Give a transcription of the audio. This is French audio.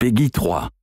Peggy 3.